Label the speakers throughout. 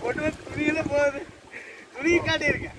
Speaker 1: போட்டு துணியில போகுது. துணி காட்டியிருக்கேன்.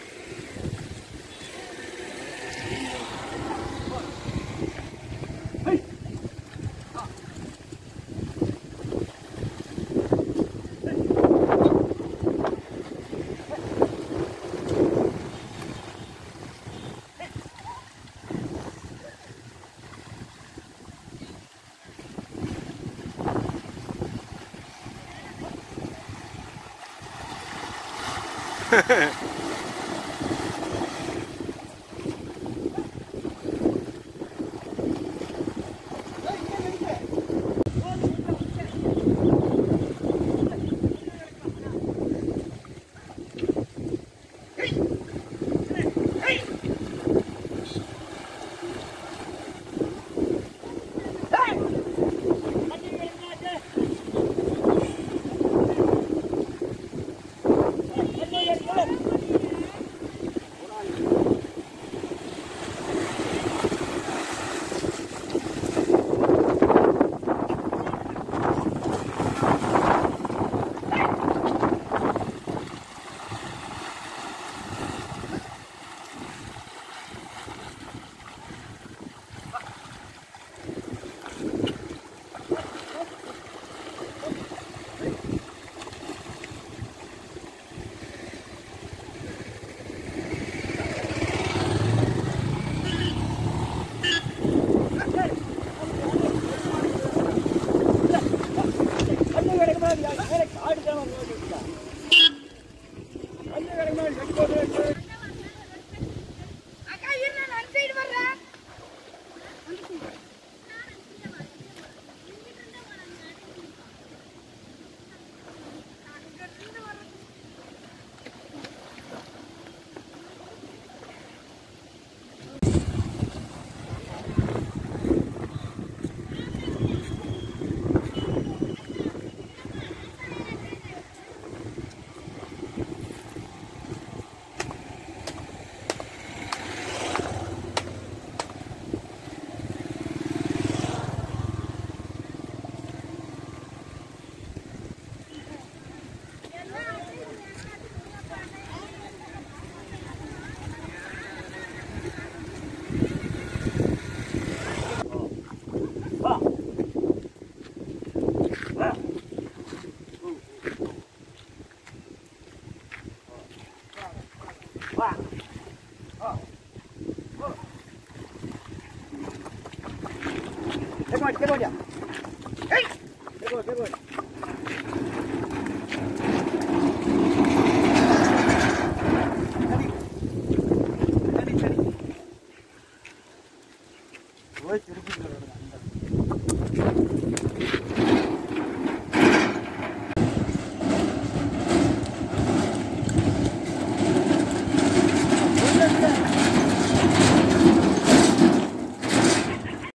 Speaker 1: Hey! Yeah, yeah, yeah.
Speaker 2: Cái
Speaker 1: con, cái con nhỉ? Cái con, cái con. Ой, чурки, чурки.